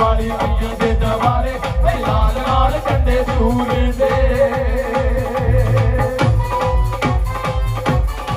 ਵਾਲੀ ਅੱਖ ਦੇ ਦਵਾਰੇ ਲਾਲ ਲਾਲ ਕੰਡੇ ਸੂਰਦੇ